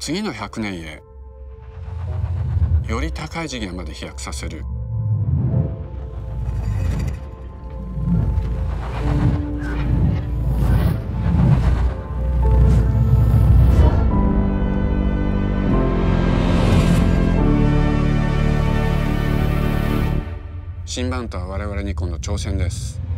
次の100年へ。より高い次元まで飛躍させる。新バントは我々ニコンの挑戦です。